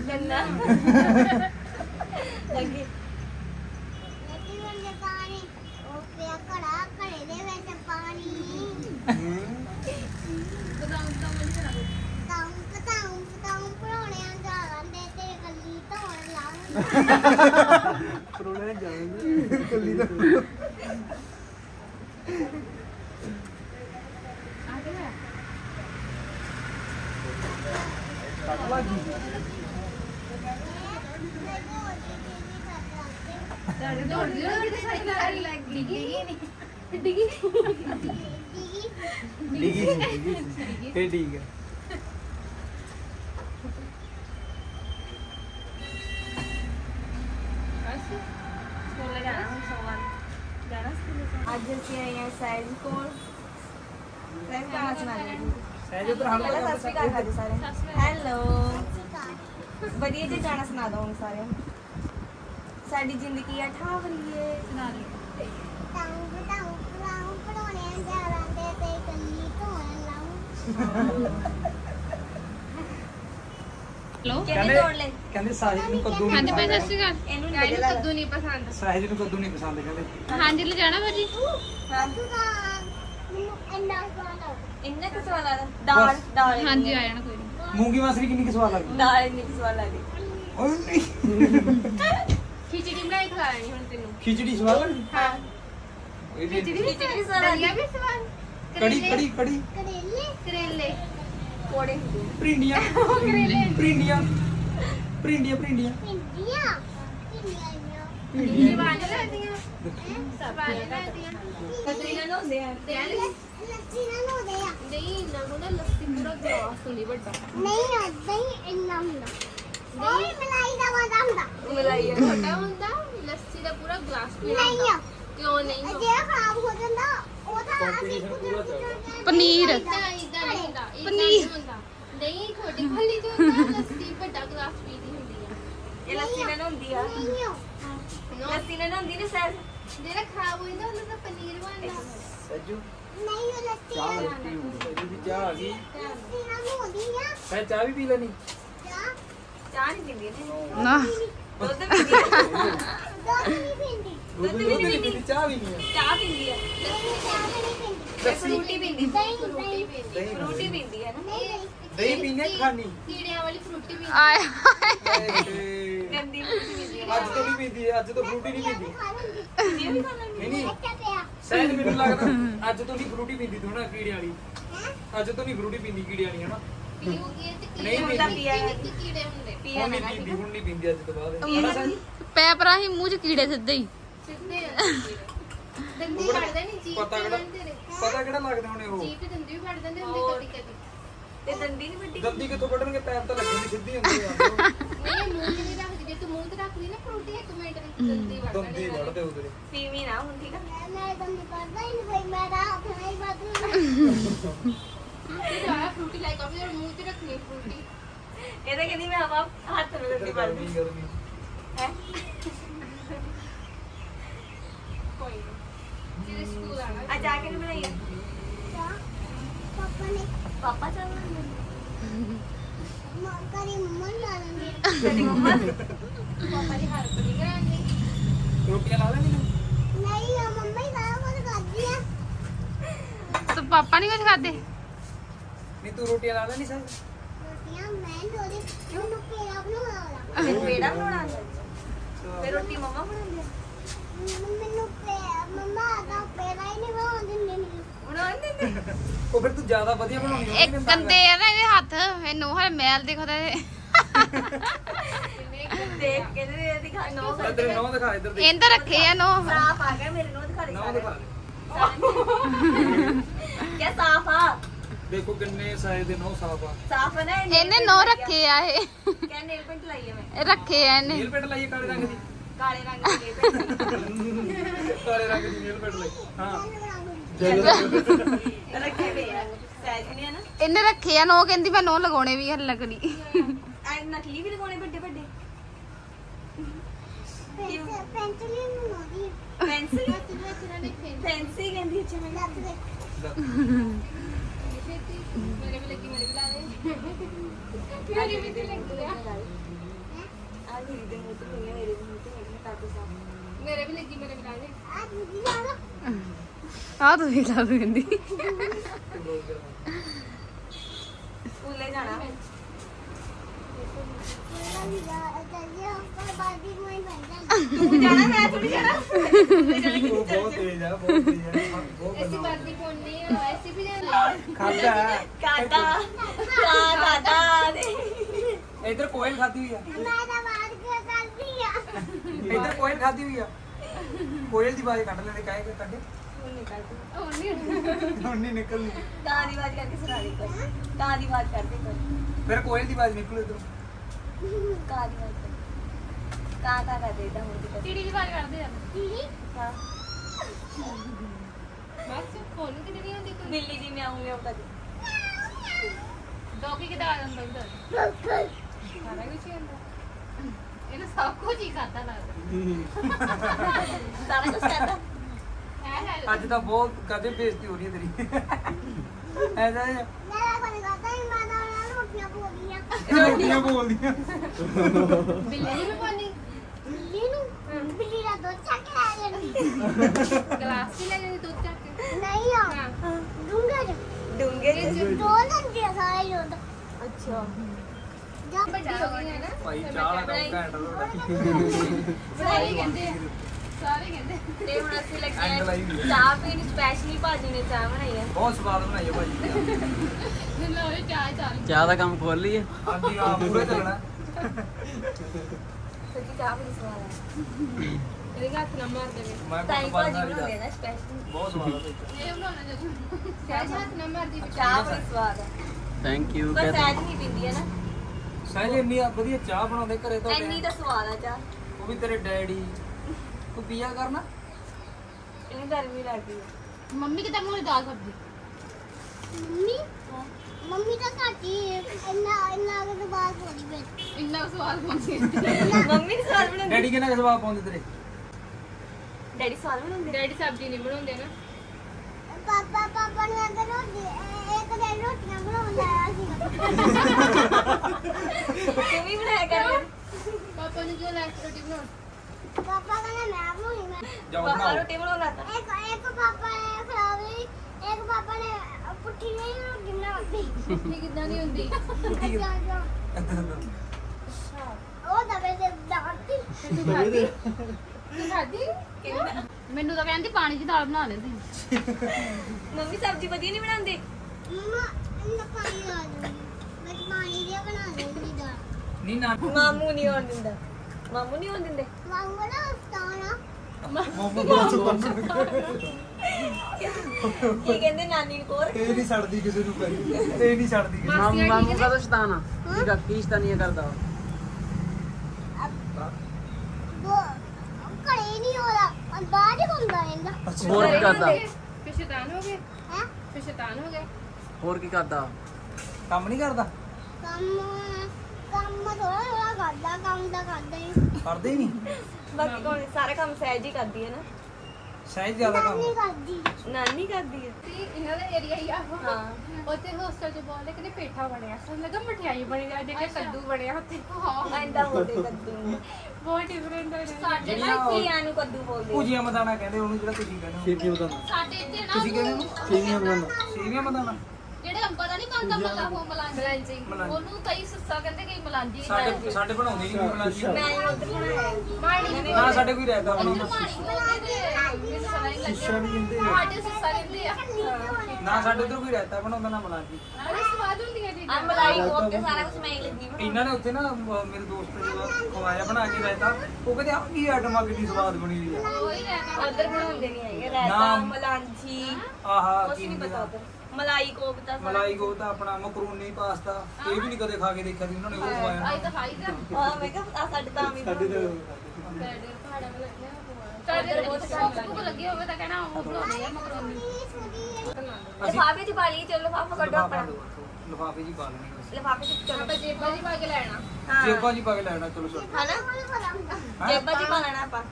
ਗੰਦਾ ਲੱਗੀ ਲੱਗੀ ਬੰਦੇ ਪਾਣੀ ਉਹ ਪਿਆ ਘੜਾ ਘੜੇ ਦੇ ਵਿੱਚ ਪਾਣੀ ਬਦਾਮ ਤਾਂ ਮੈਂ ਕਰਾ ਦੇ ਤਾਉਂ ਪਤਾਉਂ ਪਤਾਉਂ ਪਰੋਣਿਆਂ ਜਾ ਲੰਦੇ ਤੇ ਗੱਲੀ ਧੋਣ ਲਾਂ ਪਰੋਣੇ ਜਾਣਦੇ ਕੱਲੀ ਦਾ ਡਿੱਗੀ। ਡਿੱਗੀ। ਠੀਕ ਹੈ ਸਕੂਲ ਜਾਣਾ ਹੁਣ ਸੋਮਵਾਰ ਜਾਣਾ ਸਕੂਲ ਅੱਜ ਸਾਈਜ਼ ਕੋਲ। ਸਾਈਜ਼ ਗਾਣਾ ਸੁਣਾ ਦੇ ਸਹਿਜ ਉਧਰ ਹਲ ਪਹਿਲਾਂ ਸਤਿ ਸ਼੍ਰੀ ਅਕਾਲ ਕਰ ਦਿਓ ਸਾਰੇ ਹੈਲੋ। ਵਧੀਆ ਜਿਹਾ ਗਾਣਾ ਸੁਣਾ ਦੋ ਹੁਣ ਸਾਰਿਆਂ ਨੂੰ। ਸਾਡੀ ਜ਼ਿੰਦਗੀ ਆ ਠਾਵਰੀਏ ਸੁਣਾ ਲਈ ਤਾਉਂ ਪਤਾਉਂ ਪਤਾਉਂ ਪਰੋਣਿਆਂ ਜਾ ਲੰਦੇ ਤੇ ਗੱਲੀ ਧੋਣ ਲਾਂ ਲੋ ਕਿਹਨੇ ਤੋੜ ਲੈ? ਕਹਿੰਦੇ ਸਾਹਿਜ ਨੂੰ ਕੱਦੂ ਹਾਂਜੀ ਨਹੀਂ ਭਾਈ ਪਸੰਦ। ਸਤਿ ਸ਼੍ਰੀ ਅਕਾਲ ਇਹਨੂੰ ਨਹੀਂ ਲੱਗਦਾ ਕੱਦੂ ਨਹੀਂ ਪਸੰਦ। ਸਾਹਿਜ ਨੂੰ ਕੱਦੂ ਨਹੀਂ ਪਸੰਦ ਕਹਿੰਦੇ। ਹਾਂਜੀ ਲੈ ਜਾਣਾ ਭਾਜੀ। ਹਾਂ ਤੂੰ ਤਾਂ ਮੈਨੂੰ ਇੰਨਾ ਸਵਾਲ ਇੰਨਾ ਕੁ ਸਵਾਲ ਆਦਾ ਦਾਲ। ਦਾਲ ਹਾਂਜੀ ਆ ਜਾਣਾ ਕੋਈ ਨਹੀਂ ਮੂੰਗੀ ਮਸਰੀ ਕਿੰਨੀ ਕੁ ਸਵਾਦ ਲੱਗਦੀ? ਦਾਲ ਇੰਨੀ ਕੁ ਸਵਾਲ ਆਦੀ ਓਏ ਨਹੀਂ। ਖਿਚੜੀ ਬਣਾਈ ਖਵਾਣੀ ਹੁਣ ਤੈਨੂੰ। ਖਿਚੜੀ ਸਵਾਦ ਲੱਗਦੀ? ਹਾਂ। ਖਿਚੜੀ ਸਵਾਲ ਦਲੀਆ ਆਦੀ ਵੀ ਸਵਾਦ। ਕੜੀ ਕੜੀ ਕੜੀ। ਕਰੇਲੇ। ਕਰੇਲੇ। ਕੋੜੇ ਹੁੰਦੇ ਪ੍ਰਿੰਡੀਆਂ ਪ੍ਰਿੰਡੀਆਂ ਪ੍ਰਿੰਡੀਆਂ ਪ੍ਰਿੰਡੀਆਂ ਇਹ ਬਾਜ ਲੈਦੀਆਂ ਸਭ ਬਾਜ ਲੈਦੀਆਂ ਕਤਰੀ ਨਾਲ ਹੁੰਦੇ ਆ। ਲੱਸੀ ਨਾ ਨੋ ਦੇ ਆ। ਨਹੀਂ ਨਾ ਹੁੰਦਾ ਲੱਸੀ ਪੂਰਾ ਗਲਾਸ ਹੁੰਦੀ ਵੱਡਾ। ਨਹੀਂ ਅੱਧਾ ਹੀ ਇੰਨਾ ਹੁੰਦਾ। ਨਹੀਂ। ਮਲਾਈ ਦਾ ਵਾਦਾ ਹੁੰਦਾ। ਮਲਾਈ ਆ ਛੋਟਾ ਹੁੰਦਾ ਲੱਸੀ ਦਾ ਪੂਰਾ ਗਲਾਸ ਪੀਣਾ ਨਹੀਂ ਆ। ਕਿਉਂ ਨਹੀਂ ਇਹ ਜਿਹੜਾ ਖਰਾਬ ਹੋ ਜਾਂਦਾ। ਉਹ ਤਾਂ ਅਸੀਂ ਕੁਦਰ ਕੁਦਰ ਕੇ ਪਨੀਰ। ਖਾਈਦਾ। ਇਦਾਂ ਇਦਾਂ ਨਹੀਂ ਹੁੰਦਾ ਪਨੀਰ ਹੁੰਦਾ। ਨਹੀਂ ਛੋਟੀ ਖੱਲੀ ਤੇ ਹੁੰਦਾ ਲੱਸੀ ਵੱਡਾ ਗਲਾਸ ਪੀਦੀ ਹੁੰਦੀ ਆ? ਇਹ ਲੱਸੀ ਨਾਲ ਹੁੰਦੀ ਆ। ਲੱਸੀ ਨਾਲ ਹੁੰਦੀ ਨੇ ਸਰ? ਜਿਹੜਾ ਖਰਾਬ ਹੋ ਜਾਂਦਾ ਉਹਦਾ ਪਨੀਰ ਬਣਦਾ। ਸੱਜੂ। ਨਹੀਂ ਉਹ ਲੱਸੀ ਚਾਹ ਨਾਲ ਲੱਗੀ ਸੱਜੂ ਦੀ ਚਾਹ ਆ ਗਈ। ਲੱਸੀ ਨਾਲ ਹੁੰਦੀ ਆ। ਸਹਿਜ ਚਾਹ ਵੀ ਪੀ ਲੈਣੀ। ਚਾਹ। ਚਾਹ ਨਹੀਂ ਪੀਂਦੀ ਨੇ। ਨਾ ਦੁੱਧ ਪੀਂਦੀ ਆ ਦੁੱਧ ਨਹੀਂ ਪੀਂਦੀ। ਦੁੱਧ ਵੀ ਨਹੀਂ ਪੀਂਦੀ ਚਾਹ ਵੀ ਨਹੀਂ ਆ। ਚਾਹ ਪੀਂਦੀ ਆ। ਨਹੀਂ ਚਾਹ ਨਹੀਂ ਪੀਂਦੀ। ਇਹ ਫਰੂਟੀ ਪੀਂਦੀ। ਦਹੀਂ ਦਹੀਂ ਦਹੀਂ ਫਰੂਟੀ ਪੀਂਦੀ ਆ ਨਾ। ਨਹੀਂ ਦਹੀਂ ਪੀਣੇ ਖਾਣੀ ਕੀੜਿਆਂ ਵਾਲੀ ਫਰੂਟੀ ਵੀ ਗੰਦੀ ਫਰੂਟੀ ਪੀਂਦੀ ਆ। ਅੱਜ ਤੋਂ ਨਹੀਂ ਪੀਂਦੀ ਅੱਜ ਤੋਂ ਫਰੂਟੀ ਨਹੀਂ ਪੀਂਦੀ। ਨਹੀਂ ਨਹੀਂ। ਮੈਨੂੰ ਲੱਗਦਾ ਅੱਜ ਤੋਂ ਨਹੀਂ ਫਰੂਟੀ ਪੀਂਦੀ ਤੂੰ ਨਾ ਕੀੜੇ ਵਾਲੀ। ਹੈ ਅੱਜ ਤੋਂ ਨਹੀਂ ਫਰੂਟੀ ਪੀਂਦੀ ਕੀੜੇ ਵਾਲੀ ਨਾ ਨਹੀਂ ਪੀਂਦੀ ਹੁਣ ਨਹੀਂ ਪੀਂਦੀ ਅੱਜ ਤੋਂ ਬਾਅਦ ਪੀਆ ਹਨਾ ਨਾ ਸਹਿਜ? ਪੈਪ ਰਾਹੀਂ ਮੂੰਹ 'ਚ ਕੀੜੇ ਸਿੱਧੇ ਹੀ ਸਿੱਧੇ ਆ ਦੰਦੀ ਫੜਦੇ ਨਹੀਂ ਜੀਪ ਪਤਾ ਤੇ ਕਿਹੜਾ ਦੰਦੇ ਪਤਾ ਕਿਹੜਾ ਲੱਗਦੇ ਹੋਣੇ ਉਹ ਜੀਪ ਤੇ ਦੰਦੀ ਵੀ ਫੜ ਦਿੰਦੇ ਹੋਰ। ਹੁੰਦੇ ਕਦੀ ਕਦੀ ਤੇ ਦੰਦੀ ਨਹੀਂ ਵੱਡੀ ਦੰਦੀ ਕਿੱਥੋਂ ਕੱਢਣਗੇ ਪੈਰ ਤਾਂ ਲੱਗੇ ਨਹੀਂ ਸਿੱਧੀ ਹੁੰਦੀ ਆ ਨਹੀਂ ਮੂੰਹ 'ਚ ਨਹੀਂ ਰੱਖਦੀ ਜੇ ਤੂੰ ਮੂੰਹ ਤੇ ਰੱਖ ਲਈ ਨਾ ਫਰੂਟੀ ਇੱਕ ਮਿੰਟ ਵਿੱਚ ਦੰਦੀ ਵੜ ਦੰਦੀ ਵੜਦੇ ਉਧਰੇ ਪੀਵੀ ਨਾ ਹੁਣ ਠੀਕ ਆ ਮੈਂ ਮੈਂ ਤਾਂ ਨਹੀਂ ਕਰਦਾ ਹੀ ਨਹੀਂ ਬਈ ਮੈਂ ਤਾਂ ਹੱਥ ਨਾਲ ਹੀ ਬਾਦੂ ਤੇ ਜਾਇਆ ਫਰੂਟੀ ਲਾਈਕ ਆਫ ਯਰ ਮੂੰਹ 'ਚ ਰੱਖਣੀ ਫਰੂਟੀ ਇਹ ਤਾਂ ਕਹਿੰਦੀ ਮੈਂ ਹਵਾ ਹੱਥ ਨਾਲ ਫਿਰ ਲੱਗੀ ਗਰਮੀ ਪੜਦੀ ਗਰਮੀ ਹੈ ਕੋਈ ਨਹੀਂ ਜਿਹੜੇ ਸਕੂਲ ਆਣਾ ਆ ਜਾ ਕੇ ਨੂੰ ਬਣਾਈ ਆ ਪਾਪਾ ਨੇ ਪਾਪਾ ਚੱਲ ਮਾਂ ਕਰੀ ਮਨ ਲਾ ਲੈਂਦੀ ਤੇਰੀ ਮੰਮਾ ਪਾਪਾ ਦੀ ਹਰ ਕੋਈ ਕਰਾਂਗੇ ਰੋਟੀਆਂ ਲਾ ਲੈਣੀ ਨਹੀਂ ਆ ਮੰਮਾ ਹੀ ਸਾਰਾ ਕੁਝ ਕਰਦੀ ਆ ਤੇ ਪਾਪਾ ਨਹੀਂ ਨਹੀਂ ਤੂੰ ਰੋਟੀਆਂ ਲਾ ਲੈਣੀ ਸਰ? ਰੋਟੀਆਂ ਮੈਂ ਲੋੜੀ ਉਹਨੂੰ ਪੇੜਾ ਬਣਾਉਣਾ ਫਿਰ ਪੇੜਾ ਬਣਾਉਣਾ ਫਿਰ ਰੋਟੀ ਮੰਮਾ ਬਣਾਉਂਦੀ ਆ? ਮੈਨੂੰ ਪੇ ਮੰਮਾ ਦਾ ਪੇੜਾ ਹੀ ਨਹੀਂ ਮੈਨੂੰ। ਬਣਾਉਣ ਦਿੰਦੇ? ਉਹ ਫਿਰ ਤੂੰ ਜ਼ਿਆਦਾ ਵਧੀਆ ਬਣਾਉਣੀ ਹੋਣੀ ਇੱਕ ਗੰਦੇ ਆ ਨਾ ਇਹਦੇ ਹੱਥ ਇਹਨੂੰ ਹਰ ਮੈਲ ਦਿਖਦਾ ਇਹ। ਦੇਖ ਕੇ ਤੇ ਇਹ ਦਿਖਾ ਨੋ ਇੱਧਰ ਨੌ ਦਿਖਾ ਇੱਧਰ ਦੇਖ। ਇੰਦਰ ਰੱਖੇ ਆ ਨੋ। ਸਾਫ਼ ਆ ਗਿਆ ਮੇਰੇ ਨੂੰ ਦਿਖਾ ਦੇ ਨੌ ਦਿਖਾ ਕਿਆ ਸਾਫ਼ ਆ? ਦੇਖੋ ਕਿੰਨੇ ਸਾਇ ਦੇ ਨੌ ਸਾਫ਼ ਆ। ਸਾਫ਼ ਹੈ ਨਾ ਇਹਨੇ ਨੋ ਰੱਖੇ ਆ ਇਹ। ਕਿਆ ਨੇਲ ਪੈਂਟ ਲਾਈ ਮੈਂ? ਰੱਖੇ ਆ ਇਹਨੇ। ਨੀਲ ਪੈਂਟ ਲਾਈਏ ਕਾਲੇ ਰੰਗ ਦੀ? ਕਾਲੇ ਰੰਗ ਦੀ ਨੇਲ ਪੈਂਟ। ਕਾਲੇ ਰੰਗ ਦੀ ਨੀਲ ਪੈਂਟ ਲਈ। ਹਾਂ। ਰੱਖੇ ਵੇ ਆ ਸੈਜ ਨਹੀਂ ਆ ਨਾ। ਇਹਨੇ ਰੱਖੇ ਆ ਨੋ ਕਹਿੰਦੀ ਮੈਂ ਨੋ ਲਗਾਉਣੇ ਵੀ ਹਲ ਲੱਗਣੀ। ਐ ਨਕਲੀ ਵੀ ਲਗਾਉਣੇ ਵੱਡੇ ਵੱਡੇ। ਪੈਂਸਲ ਹੀ ਨੇ ਫੇਰ ਫੈਂਸੀ ਕਹਿੰਦੀ ਅੱਛਾ ਮੈਂ ਦੇ। ਵੀ ਲੱਗੀ ਮੇਰੇ ਵੀ ਲਾ ਦੇ। ਮੇਰੇ ਵੀ ਤੇ ਲੱਗ ਗਿਆ ਆ ਨੀਰੀ ਦੇ ਮੂੰਹ ਤੇ ਨਹੀਂ ਮੇਰੇ ਵੀ ਮੂੰਹ ਤੇ ਤਾਂ ਤੇ ਸਾਹ ਮੇਰੇ ਵੀ ਲੱਗੀ ਮੇਰੇ ਵੀ ਲਾ ਦੇ। ਆ ਦੀਦੀ ਲਾ ਆ ਤੂੰ ਵੀ ਲਾ ਦਿੰਦੀ ਸਕੂਲੇ ਜਾਣਾ। ਮੇਰਾ ਵੀ ਲਾ ਚੱਲਿਆ ਪਰ ਬਾਦੀ ਨੂੰ ਹੀ ਬੰਦਾ ਤੂੰ ਜਾਣਾ ਮੈਂ ਥੋੜੀ ਜਾਣਾ। ਬਹੁਤ ਤੇਜ਼ ਆ ਬਹੁਤ ਤੇਜ਼ ਆ। ਦੀ ਆ। ਮੈਂ ਤਾਂ ਬਾਦ ਕੇ ਕਰਦੀ ਆ ਇਧਰ ਕੋਇਲ ਖਾਦੀ ਹੋਈ ਆ ਕੋਇਲ ਦੀ ਬਾਜ ਕੱਢ ਲੈਂਦੇ ਕਾਹੇ ਕੱਢੇ ਉਹ ਨਹੀਂ ਹੁਣ ਨਹੀਂ ਨਿਕਲਦੀ ਕਾਂ ਦੀ ਆਵਾਜ਼ ਕਰਕੇ ਸੁਣਾ ਦੇ ਕੋਈ ਕਾਂ ਦੀ ਆਵਾਜ਼ ਕਰਦੇ ਕੋਈ ਫਿਰ ਕੋਇਲ ਦੀ ਬਾਜ ਨਿਕਲੂ ਇਧਰ ਕਾਂ ਦੀ ਆਵਾਜ਼ ਕਾਂ ਕਾਂ ਕਰਦੇ ਇਦਾਂ ਮੁੰਡੇ ਤੇ ਚਿੜੀ ਦੀ ਬਾਤ ਕਰਦੇ ਆ ਦੀਦੀ ਹਾਂ ਬਸ ਫੋਨ ਕਿਤੇ ਨਹੀਂ ਹੁੰਦੀ ਕੋਈ? ਬਿੱਲੀ ਦੀ ਮਿਆਉਂ ਮਿਆਉਂ ਕਰਦੀ ਡੋਗੀ ਕਿਦਾਂ ਆ ਜਾਂਦਾ ਉਧਰ ਕੁਝ ਹੀ ਹੁੰਦਾ ਇਹਨੂੰ ਸਭ ਕੁਝ ਹੀ ਖਾਤਾ ਲੱਗਦਾ। ਸਾਰਾ ਕੁਝ ਹੈ ਅੱਜ ਤਾਂ ਬਹੁਤ ਕਦੇ ਬੇਇੱਜ਼ਤੀ ਹੋ ਰਹੀ ਹੈ ਤੇਰੀ। ਐਸਾ ਹੀ ਰੋਟੀਆਂ ਬੋਲਦੀਆਂ ਬਿੱਲੀ ਨੂੰ ਵੀ ਪਾਣੀ ਬਿੱਲੀ ਨੂੰ ਬਿੱਲੀ ਦਾ ਦੁੱਧ ਚੱਕ ਕੇ ਲੈ ਲੈਣੀ ਗਲਾਸ ਹੀ ਲੈ ਜਾਂਦੀ ਦੁੱਧ ਚੱਕ ਕੇ ਨਹੀਂ ਆ ਹਾਂ ਡੂੰਘੇ ਚ ਡੂੰਗੇ ਚ ਦੋ ਲੰਦੇ ਆ ਸਾਰੇ ਲੋਟ ਅੱਛਾ ਜਾ ਵੱਡੀ ਹੋ ਗਈ ਹੈ ਨਾ ਭਾਈ ਚਾਹ ਵਾਲਾ ਕੰਮ ਘੈਂਟ ਲੋੜਾ ਸਾਰੇ ਹੀ ਕਹਿੰਦੇ ਆ ਸਾਰੇ ਹੀ ਕਹਿੰਦੇ ਤੇ ਹੁਣ ਅਸੀਂ ਲੱਗੇ ਐਂਡ ਲਾਈ ਹੋਈ ਆ ਹੈ। ਚਾਹ ਪੀਣ ਸਪੈਸ਼ਲੀ ਭਾਜੀ ਨੇ ਚਾਹ ਬਣਾਈ ਹੈ ਬਹੁਤ ਸਵਾਦ ਬਣਾਈ ਹੈ ਭਾਜੀ ਲੋ ਇਹ ਚਾਹ ਚੱਲ ਚਾਹ ਦਾ ਕੰਮ ਖੋਲ ਲਈਏ ਹਾਂਜੀ ਆ ਪੂਰੇ ਚੱਲਣਾ ਸੱਚੀ ਚਾਹ ਬੜੀ ਸਵਾਦ ਹੈ ਇਹਦੇ ਹੱਥ ਨਾ ਮਾਰ ਦੇਵੇ। ਤਾਈ ਭਾਜੀ ਬਣਾਉਂਦਾ ਆ ਨਾ ਸਪੈਸ਼ਲੀ ਬਹੁਤ ਸਵਾਦ ਹੈ ਭਾਈ ਇਹ ਬਣਾਉਣਾ ਜਦੋਂ। ਚਾਹ ਹੱਥ ਨਾ ਮਾਰਦੀ ਚਾਹ ਬੜੀ ਸਵਾਦ ਹੈ ਥੈਂਕ ਯੂ ਪਰ ਸਹਿਜ ਨਹੀਂ ਪੀਂਦੀ ਹੈ ਨਾ। ਸਹਿਜ ਇੰਨੀ ਆ ਵਧੀਆ ਚਾਹ ਬਣਾਉਂਦੇ ਘਰੇ ਤਾਂ ਇੰਨੀ ਤਾਂ ਸਵਾਦ ਆ ਚਾਹ। ਉਹ ਵੀ ਤੇਰੇ ਡੈਡੀ। ਤੂੰ ਪੀਆ ਕਰਨਾ ਇਹਨੂੰ ਗਰਮੀ ਲੱਗਦੀ ਹੈ ਮੰਮੀ ਕਿਦਾਂ ਬਣਾਉਂਦੀ ਦਾਲ ਸਬਜ਼ੀ? ਮੰਮੀ? ਮੰਮੀ ਤਾਂ ਘੱਟ ਇੰਨਾ ਇੰਨਾ ਅਗਰ ਬਾਤ ਬੋਲੀ ਬੈਠ ਇੰਨਾ ਸਵਾਦ ਬਣਦੀ ਮੰਮੀ ਨੀ ਸਵਾਦ ਬਣਾਉਂਦੀ। ਡੈਡੀ ਕਿੰਨਾ ਕੁ ਸਵਾਦ ਪਾਉਂਦੇ ਤੇਰੇ? ਡੈਡੀ ਸਵਾਦ ਬਣਾਉਂਦੇ? ਡੈਡੀ ਸਬਜ਼ੀ ਨਹੀਂ ਬਣਾਉਂਦੇ ਨਾ। ਪਾਪਾ ਪਾਪਾ ਨੇ ਅਗਰ ਰੋਟੀ ਇੱਕ ਦਿਨ ਰੋਟੀਆਂ ਬਣਾਉਣ ਲਾਇਆ ਸੀ। ਤੂੰ ਵੀ ਬਣਾਇਆ ਕਰ ਪਾਪਾ ਨੇ ਕਿਉਂ ਲੈ ਕੇ ਰੋਟੀ ਬਣਾਉਣ। ਪਾਪਾ ਕਹਿੰਦਾ ਮੈਂ ਬਣਾਉਣੀ ਮੈਂ ਜਾਓ ਪਾਪਾ ਬਣਾਓ। ਰੋਟੀ ਬਣਾਉਂਦਾ ਇੱਕ ਇੱਕ ਪਾਪਾ ਨੇ ਖਰਾਬ ਲਈ ਇੱਕ ਪਾਪਾ ਨੇ ਪੁੱਠੀ ਨਹੀਂ ਰੋਟੀ ਇਹ ਕਿਦਾਂ ਨਹੀਂ ਹੁੰਦੀ? ਉਹ ਦਵੇ ਦੇ ਦਾਤੀ। ਤੂੰ ਖਾਦੀ ਤੂੰ ਖਾਦੀ ਮੈਨੂੰ ਤਾਂ ਕਹਿੰਦੀ ਪਾਣੀ ਦੀ ਦਾਲ ਬਣਾ ਲੈਂਦੀ ਮੰਮੀ ਸਬਜ਼ੀ ਵਧੀਆ ਨਹੀਂ ਬਣਾਉਂਦੀ? ਮਮਾ ਇੰਨਾ ਪਾਣੀ ਆ ਦੂੰਗੀ ਮੈਂ ਪਾਣੀ ਦੀ ਬਣਾ ਦੇਂਗੀ ਦਾ ਨਹੀਂ ਨਾ। ਮਾਮੂ ਨਹੀਂ ਆਉਣ ਦਿੰਦਾ। ਮਾਮੂ ਨਹੀਂ ਆਉਣ ਦਿੰਦੇ? ਮੰਗੋ ਨਾ ਉਸਤਾਨਾ ਮੋਮੋ ਬਾਤ ਬੰਦ ਕੀ ਕਹਿੰਦੇ ਨਾਨੀ ਨੂੰ ਕੋਰ ਇਹ ਨਹੀਂ ਛੱਡਦੀ ਕਿਸੇ ਨੂੰ ਕਰੀ ਇਹ ਨਹੀਂ ਛੱਡਦੀ ਕਿਸੇ ਮਾਮੂ ਮਾਮੂ ਕਦੋਂ ਸ਼ਤਾਨਾ ਕੀ ਕੀ ਸ਼ਤਾਨੀਆਂ ਕਰਦਾ? ਉਹ ਘਰੇ ਨਹੀਂ ਹੋਦਾ ਬਾਹਰ ਹੀ ਹੁੰਦਾ ਰਹਿੰਦਾ। ਹੋਰ ਕੀ ਕਰਦਾ? ਫਿਰ ਸ਼ੈਤਾਨ ਹੋ ਗਏ? ਹੈ? ਫਿਰ ਸ਼ੈਤਾਨ ਹੋ ਗਏ? ਹੋਰ ਕੀ ਕਰਦਾ? ਨੂੰ। ਕੰਮ ਨਹੀਂ ਕਰਦਾ? ਕੰਮ ਕੰਮ ਥੋੜਾ ਥੋੜਾ ਕਰਦਾ ਕੰਮ ਤਾਂ ਕਰਦਾ ਹੀ। ਕਰਦੇ ਹੀ ਨਹੀਂ। ਬਾਕੀ ਕੌਣ ਸਾਰਾ ਕੰਮ ਸਹਿਜ ਹੀ ਕਰਦੀ ਹੈ ਨਾ। ਸਹਿਜ ਜ਼ਿਆਦਾ ਕੰਮ ਨਾਨੀ ਕਰਦੀ ਹੈ ਤੇ ਇਹਨਾਂ ਦਾ ਏਰੀਆ ਹੀ ਆ ਹਾਂ। ਉੱਥੇ ਹੋਸਟਲ ਚ ਬੋਲਦੇ ਕਿ ਪੇਠਾ ਬਣਿਆ। ਸਾਨੂੰ ਲੱਗਾ ਮਠਿਆਈ ਬਣੀ ਜਾ ਜਿਹੜੇ ਕੱਦੂ ਬਣਿਆ ਉੱਥੇ? ਹਾਂ ਐਂਦਾ ਬੋਲਦੇ ਕੱਦੂ। ਬਹੁਤ ਡਿਫਰੈਂਟ ਹੋ ਜਾਂਦਾ ਸਾਡੇ ਨਾਲ ਕੀਆਂ ਨੂੰ ਕੱਦੂ ਬੋਲਦੇ ਆ। ਭੁਜੀਆ ਮਦਾਨਾ ਕਹਿੰਦੇ ਉਹਨੂੰ ਜਿਹੜਾ ਤੁਸੀਂ ਕਹਿੰਦੇ ਹੋ। ਸਾਡੇ ਇੱਥੇ ਨਾ ਤੁਸੀਂ ਕਹਿੰਦੇ ਹੋ ਸੇਵੀਆਂ ਮਦਾਨਾ। ਸੇਵੀਆਂ ਮਦਾਨਾ? ਜਿਹੜੇ ਅੰਬਾ ਦਾ ਨਹੀਂ ਬਣਦਾ ਮਲਾ ਹੋ ਮਲਾਂਜੀ। ਉਹਨੂੰ ਕਈ ਸੱਸਾ ਕਹਿੰਦੇ ਕਈ ਮਲਾਂਜੀ ਸਾਡੇ ਸਾਡੇ ਬਣਾਉਂਦੇ ਨਹੀਂ ਮਲਾਂਜੀ। ਮੈਂ ਹੀ ਉੱਧਰ ਬਣਾਇਆ। ਨਾ ਸਾਡੇ ਕੋਈ ਰਹਿਦਾ ਨਹੀਂ ਲੱਗਿਆ। ਵੀ ਕਹਿੰਦੇ ਸਾਡੇ ਸੱਸਾ ਕਹਿੰਦੇ ਆ। ਨਾ ਸਾਡੇ ਉਧਰ ਕੋਈ ਰਹਿਤਾ ਬਣਾਉਂਦਾ ਨਾ ਮਲਾਂਜੀ। ਬੜੀ ਸਵਾਦ ਹੁੰਦੀਆਂ ਆ ਚੀਜ਼ਾਂ ਮਲਾਈ ਕੋਫਤੇ ਸਾਰਾ ਕੁਝ ਮੈਂ ਹੀ ਲੱਗੀ। ਇਹਨਾਂ ਨੇ ਉੱਥੇ ਨਾ ਮੇਰੇ ਦੋਸਤ ਨੇ ਖਵਾਇਆ ਬਣਾ ਕੇ ਰਹਿਤਾ ਉਹ ਕਹਿੰਦੇ ਆ ਕੀ ਆਈਟਮ ਆ ਕਿੰਨੀ ਸਵਾਦ ਬਣੀ ਹੋਈ ਆ। ਉਹੀ ਰਹਿਣਾ ਉੱਧਰ ਬਣਾਉਂਦੇ ਨਹੀਂ ਹੈਗੇ ਨਾਮ। ਮਲਾਂਜੀ। ਆਹਾ ਕੁਝ ਕੀ ਨਹੀਂ ਪਤਾ ਹੁੰਦਾ ਉੱਧਰ। ਮਲਾਈ ਕੋਫਤਾ ਸਾਰਾ ਮਲਾਈ ਕੋਫਤਾ ਆਪਣਾ ਮਕਰੂਨੀ ਪਾਸਤਾ ਇਹ ਵੀ ਨਹੀਂ ਕਦੇ ਖਾ ਕੇ ਦੇਖਿਆ ਸੀ ਉਹਨਾਂ ਨੇ ਉਹ ਖਵਾਇਆ। ਆਈ ਤਾਂ ਖਾਈਦਾ ਹਾਂ ਮੈਂ ਕਿਹਾ ਆ। ਸਾਡੇ ਤਾਂ ਵੀ ਸਾਡੇ ਪਹਾੜਾਂ ਵਿੱਚ ਲੱਗਿਆ ਸਾਡੇ ਬਹੁਤ ਭੁੱਖ ਲੱਗੀ ਹੋਵੇ ਤਾਂ ਕਹਿਣਾ ਉਹ ਬਣਾਉਂਦੇ ਆ ਮਕਰੋਨੀ। ਲਿਫਾਫੇ ਚ ਪਾ ਲਈ ਚਲੋ ਲਿਫਾਫਾ ਕੱਢੋ ਆਪਣਾ। ਲਫਾਫੇ ਜੀ ਪਾ ਲੈਣੀ ਬਸ ਲਿਫਾਫੇ ਚ ਚਲੋ। ਆਪਾਂ ਜੇਬਾਂ ਦੀ ਪਾ ਕੇ ਲੈਣਾ। ਹਾਂ। ਜੇਬਾਂ ਜੀ ਪਾ ਕੇ ਲੈਣਾ ਚਲੋ ਚਲੋ ਹਨਾ? ਜੇਬਾਂ ਚ ਪਾ ਲੈਣਾ ਆਪਾਂ।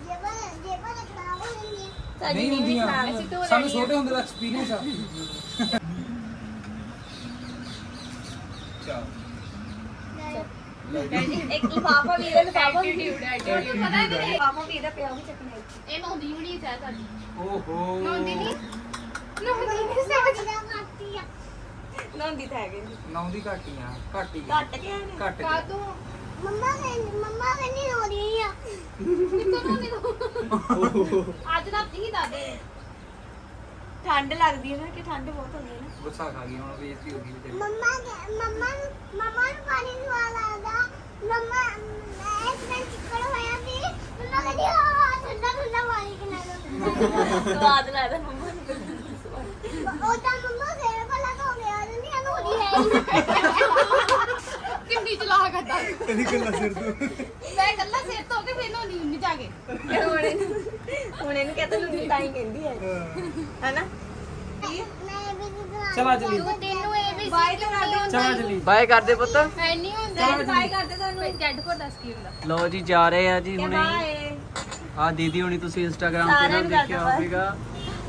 ਜੇਬਾਂ ਜੇਬਾਂ ਦੇ ਖਰਾਬ ਹੋ ਜਾਂਦੀਆਂ ਸਾਡੀ ਨਹੀਂ ਹੁੰਦੀਆਂ। ਸਾਨੂੰ ਆ। ਛੋਟੇ ਹੁੰਦੇ ਦਾ ਐਕਸਪੀਰੀਅੰਸ ਆ। ਇੱਕ ਲਿਫਾਫਾ ਵੀ ਇਹਦਾ ਲਿਫਾਫਾ ਵੀ ਐਟੀਟਿਊਡ ਪਤਾ ਹੈ ਨਹੀਂ ਲਿਫਾਫਾ ਵੀ ਇਹਦਾ ਪਿਆ ਉਹ ਵੀ ਚੱਕਣਾ ਹੈ ਇਹ ਨਹਾਉਂਦੀ ਵੀ ਨਹੀਂ ਚਾਹ ਤੁਹਾਡੀ। ਓਹੋ। ਨਹਾਉਂਦੀ ਨਹੀਂ? ਨਹਾਉਂਦੀ ਨਹੀਂ। ਸਾਡੀ ਕਾਟੀ ਆ। ਨਹਾਉਂਦੀ ਤਾਂ ਹੈਗੇ ਨੀ। ਨੌਂ ਦੀ ਘਾਟੀਆਂ ਘਾਟੀ ਘੱਟ ਗਿਆ। ਨੇ ਘੱਟ ਕਾ ਤੂੰ ਮੰਮਾ ਕਹਿੰਦੀ ਮੰਮਾ ਹੋ ਆ ਕਿਤੋਂ ਨਹੀਂ ਤੂੰ ਅੱਜ ਰਾਤੀ ਹੀ ਦਾਦੇ ਠੰਡ ਲੱਗਦੀ ਹੈ ਨਾ ਕਿ ਠੰਡ ਬਹੁਤ ਹੁੰਦੀ ਹੈ ਨਾ। ਗੁੱਸਾ ਖਾ ਗਈ ਹੁਣ ਬੇਇੱਜ਼ਤੀ ਹੋ ਗਈ ਤੇਰੀ। ਮੰਮਾ ਕਹਿ- ਮੰਮਾ ਨੂੰ- ਮੰਮਾ ਨੂੰ ਪਾਣੀ ਨੂੰ ਆਦਾ ਮੰਮਾ ਮੈਂ ਇੱਕ ਦਿਨ ਚਿੱਕੜ ਹੋਇਆ ਸੀ। ਮੰਮਾ ਕਹਿੰਦੀ ਆ ਠੰਡਾ ਠੰਡਾ ਪਾਣੀ ਕਿਨਾਂ ਲੋ ਸਵਾਦ ਲੱਗਦਾ ਮੰਮਾ ਨੂੰ। ਉਹ ਤਾਂ ਮੰਮਾ ਫੇਰ ਕੋਲਾ ਹੋ ਗਿਆ ਨਹੀਂ ਰਹੀ ਹੈ। ਕਿੰਨੀ ਚਲਾ ਕਰਦਾ ਕਦੀ ਗੱਲਾਂ ਸਿਰ ਤੋਂ। ਮੈਂ ਗੱਲਾਂ ਸਿਰ ਤੋਂ ਕੇ ਫਿਰ ਨਹਾਉਂਦੀ ਹੁੰਦੀ ਜਾ ਕੇ ਹੁਣ ਇਹਨੂੰ ਹੁਣ ਇਹਨੂੰ ਕਹਿੰਦਾ ਲੁੱਡੀ ਤਾਂ ਹੀ ਕਹਿੰਦੀ ਹੈ। ਹੈਨਾ? ਮੈਂ ਵੀ ਦੁਕਾਨ ਚਲਾ ਚਲੀ ਤੂੰ ਤੈਨੂੰ ਇਹ ਵੀ ਬਾਈ ਤਾਂ ਕਰਦੇ ਚਲਾ ਪੁੱਤ ਹੈ ਨਹੀਂ। ਹੁੰਦਾ ਬਾਈ ਕਰਦੇ ਤੁਹਾਨੂੰ ਜੱਡ ਕੋ ਦੱਸ ਕੀ ਹੁੰਦਾ ਲਓ ਜੀ ਜਾ ਰਹੇ ਆ ਜੀ ਹੁਣੇ। ਆ ਦੀਦੀ ਹੁਣੀ ਤੁਸੀਂ ਇੰਸਟਾਗ੍ਰam ਤੇ ਦੇਖਿਆ ਹੋਵੇਗਾ।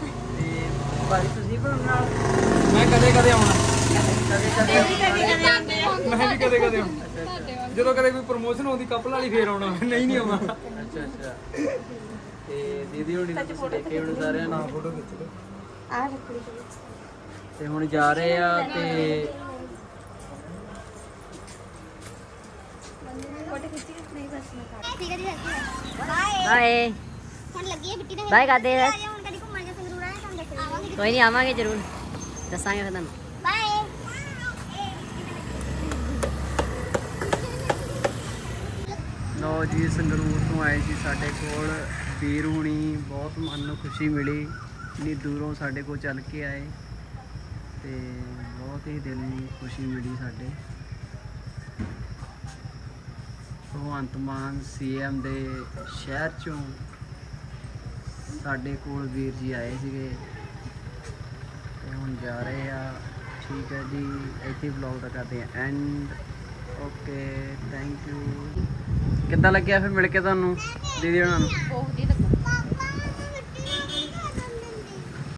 ਤੇ ਭਾਈ ਤੁਸੀਂ ਨਾਲ ਮੈਂ ਕਦੇ ਕਦੇ ਆਉਣਾ। ਕਦੇ ਕਦੇ ਮੈਂ ਵੀ ਕਦੇ ਕਦੇ ਜਦੋਂ ਕਦੇ ਕੋਈ ਪ੍ਰਮੋਸ਼ਨ ਹੁੰਦੀ ਕਪਲ ਵਾਲੀ ਫੇਰ ਆਉਣਾ ਨਹੀਂ ਨਹੀਂ ਆਉਣਾ। ਅੱਛਾ ਅੱਛਾ। ਤੇ ਦੀਦੀ ਹੁਣੀ ਤੁਸੀਂ ਦੇਖੇ ਹੁਣ ਸਾਰਿਆਂ ਨੇ। ਫੋਟੋ ਖਿੱਚ ਲਓ। ਆ ਰੱਖੜੀ ਤੇ ਹੁਣ ਜਾ ਰਹੇ ਆ ਤੇ ਫੋਟੋ ਖਿੱਚੀ ਕਿ ਨਹੀਂ ਬਸ ਮੈਂ ਕਰ ਠੀਕ ਹੈ ਜੀ ਬਾਏ ਬਾਏ ਹੁਣ ਲੱਗੀ ਹੈ ਬਿੱਟੀ ਦੇ ਬਾਏ ਕਰਦੇ ਆ। ਹੁਣ ਕਦੀ ਘੁੰਮਣ ਜਾ ਸੰਗਰੂਰ ਆਏ ਤਾਂ ਦੱਸੋ ਆਵਾਂਗੇ ਕੋਈ ਨਹੀਂ ਆਵਾਂਗੇ ਜ਼ਰੂਰ। ਦੱਸਾਂਗੇ ਫਿਰ ਤੁਹਾਨੂੰ ਬਾਏ ਲਓ ਜੀ, ਸੰਗਰੂਰ ਤੋਂ ਆਏ ਸੀ ਸਾਡੇ ਕੋਲ। ਵੀਰ ਹੁਣੀ ਬਹੁਤ ਮਨ ਨੂੰ ਖੁਸ਼ੀ ਮਿਲੀ। ਇੰਨੀ ਦੂਰੋਂ ਸਾਡੇ ਕੋਲ ਚੱਲ ਕੇ ਆਏ ਤੇ ਬਹੁਤ ਹੀ ਦਿਲ ਨੂੰ ਖੁਸ਼ੀ ਮਿਲੀ ਸਾਡੇ। ਭਗਵੰਤ ਮਾਨ ਸੀਐਮ ਦੇ ਸ਼ਹਿਰ ਚੋਂ ਸਾਡੇ ਕੋਲ ਵੀਰ ਜੀ ਆਏ ਸੀਗੇ। ਤੇ ਹੁਣ ਜਾ ਰਹੇ ਆ। ਠੀਕ ਹੈ ਜੀ, ਇੱਥੇ ਵਲੌਗ ਦਾ ਕਰਦੇ ਆ ਐਂਡ ਓਕੇ ਥੈਂਕ ਯੂ ਕਿੱਦਾਂ ਲੱਗਿਆ ਫਿਰ ਮਿਲ ਕੇ ਤੁਹਾਨੂੰ ਦੀਦੀ ਉਹਨਾਂ ਨੂੰ? ਬਹੁਤ